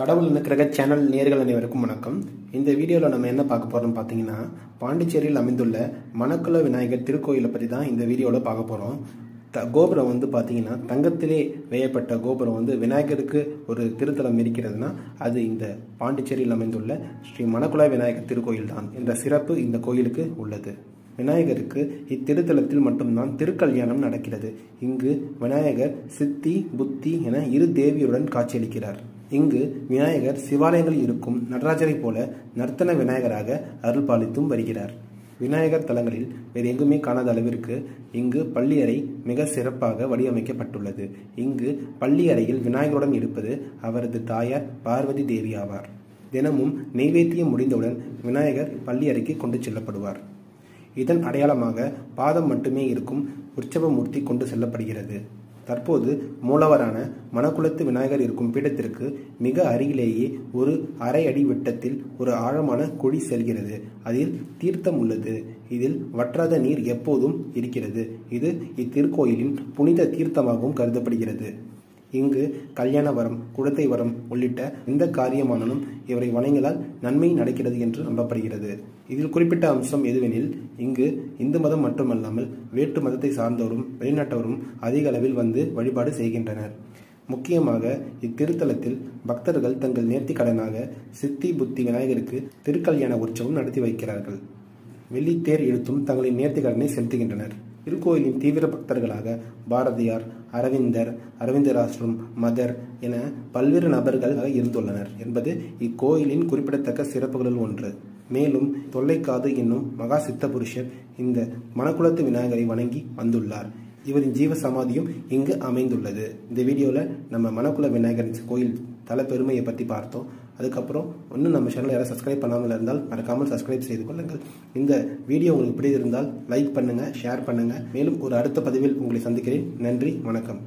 கடவுள் கிரக சேனல் நேர்கள் அனைவருக்கும் வணக்கம். இந்த வீடியோவில் நம்ம என்ன பார்க்க போகிறோம்னு பார்த்தீங்கன்னா பாண்டிச்சேரியில் அமைந்துள்ள மணக்குள விநாயகர் திருக்கோயிலை பற்றி தான் இந்த வீடியோவில் பார்க்க போகிறோம் த கோபுரம் வந்து பார்த்தீங்கன்னா தங்கத்திலே வேயப்பட்ட கோபுரம் வந்து விநாயகருக்கு ஒரு திருத்தலம் இருக்கிறதுனா அது இந்த பாண்டிச்சேரியில் அமைந்துள்ள ஸ்ரீ மணக்குள விநாயகர் திருக்கோயில் தான் என்ற சிறப்பு இந்த கோயிலுக்கு உள்ளது. விநாயகருக்கு இத்திருத்தலத்தில் மட்டும்தான் திருக்கல்யாணம் நடக்கிறது. இங்கு விநாயகர் சித்தி புத்தி என இரு தேவியுடன் காட்சியளிக்கிறார். இங்கு விநாயகர் சிவாலயங்களில் இருக்கும் நடராஜரைப் போல நர்த்தன விநாயகராக அருள் பாலித்தும் வருகிறார். விநாயகர் தலங்களில் வேறு எங்குமே காணாத அளவிற்கு இங்கு பள்ளியறை மிக சிறப்பாக வடிவமைக்கப்பட்டுள்ளது. இங்கு பள்ளி அறையில் விநாயகருடன் இருப்பது அவரது தாயார் பார்வதி தேவி ஆவார். தினமும் நெய்வேத்தியம் முடிந்தவுடன் விநாயகர் பள்ளி அறைக்கு கொண்டு செல்லப்படுவார். இதன் அடையாளமாக பாதம் மட்டுமே இருக்கும் உற்சவ மூர்த்தி கொண்டு செல்லப்படுகிறது. தற்போது மூலவரான மணக்குளத்து விநாயகர் இருக்கும் பீடத்திற்கு மிக அருகிலேயே ஒரு அரை அடி விட்டத்தில் ஒரு ஆழமான குழி செல்கிறது. அதில் தீர்த்தம் உள்ளது. இதில் வற்றாத நீர் எப்போதும் இருக்கிறது. இது இத்திருக்கோயிலின் புனித தீர்த்தமாகவும் கருதப்படுகிறது. இங்கு கல்யாண வரம் குழந்தை வரம் உள்ளிட்ட எந்த காரியமானாலும் இவரை வணங்கினால் நன்மை நடக்கிறது என்று நம்பப்படுகிறது. இதில் குறிப்பிட்ட அம்சம் எதுவெனில் இங்கு இந்து மதம் மட்டுமல்லாமல் வேற்று மதத்தை சார்ந்தோரும் வெளிநாட்டவரும் அதிக அளவில் வந்து வழிபாடு செய்கின்றனர். முக்கியமாக இத்திருத்தலத்தில் பக்தர்கள் தங்கள் நேர்த்தி கடனாக சித்தி புத்தி விநாயகருக்கு திருக்கல்யாண உற்சவம் நடத்தி வைக்கிறார்கள். வெள்ளித்தேர் இழுத்தும் தங்களின் நேர்த்தி கடனை செலுத்துகின்றனர். திருக்கோயிலின் தீவிர பக்தர்களாக பாரதியார் அரவிந்தர் அரவிந்தராசிரம் மதர் என பல்வேறு நபர்கள் இருந்துள்ளனர் என்பது இக்கோயிலின் குறிப்பிடத்தக்க சிறப்புகளில் ஒன்று. மேலும் தொல்லைக்காது என்னும் மகா சித்த புருஷர் இந்த மணக்குளத்து விநாயகரை வணங்கி வந்துள்ளார். இவரின் ஜீவ சமாதியும் இங்கு அமைந்துள்ளது. இந்த வீடியோவில் நம்ம மணக்குள விநாயகர் கோயில் தல பெருமையை பற்றி பார்த்தோம். அதுக்கப்புறம் இன்னும் நம்ம சேனலை யாரும் சப்ஸ்கிரைப் பண்ணாமல் இருந்தால் மறக்காமல் சப்ஸ்கிரைப் செய்து கொள்ளுங்கள். இந்த வீடியோ உங்களுக்கு பிடித்திருந்தால் லைக் பண்ணுங்கள் ஷேர் பண்ணுங்கள் மேலும் ஒரு அடுத்த பதிவில் உங்களை சந்திக்கிறேன். நன்றி வணக்கம்.